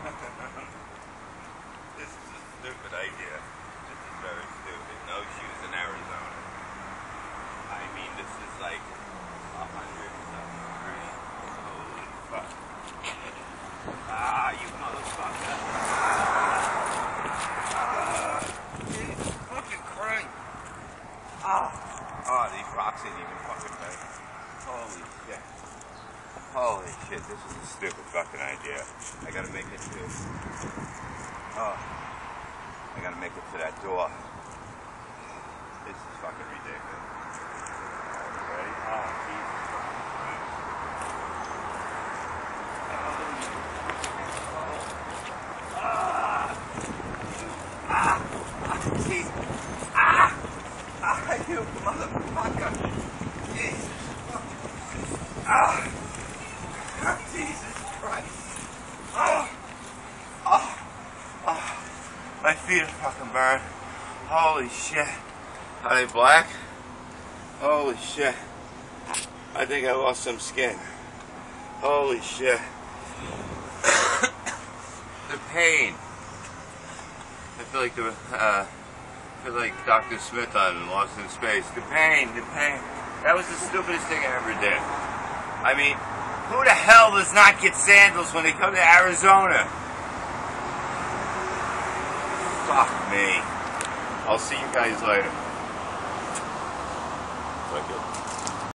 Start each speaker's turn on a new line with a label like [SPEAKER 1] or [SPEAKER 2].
[SPEAKER 1] this is a stupid idea. This is very stupid. No shoes in Arizona. I mean, this is like a hundred something degrees. Holy fuck. Ah, you motherfucker. Ah, fucking Christ. Ah. Oh, these rocks ain't even fucking right. Holy shit. Holy shit, this is a stupid fucking idea. I gotta make it to. Oh. I gotta make it to that door. This is fucking ridiculous. Ready? Oh, Jesus Ah! Ah! Ah! Ah! Ah, you motherfucker! Jesus fucking Ah! Ah, Jesus Christ! Oh! Oh! Oh! My feet are fucking burned. Holy shit. Are they black? Holy shit. I think I lost some skin. Holy shit. the pain. I feel like the, uh, I feel like Dr. Smith on Lost in Space. The pain, the pain. That was the stupidest thing I ever did. I mean, who the hell does not get sandals when they come to Arizona? Fuck me. I'll see you guys later. Thank you.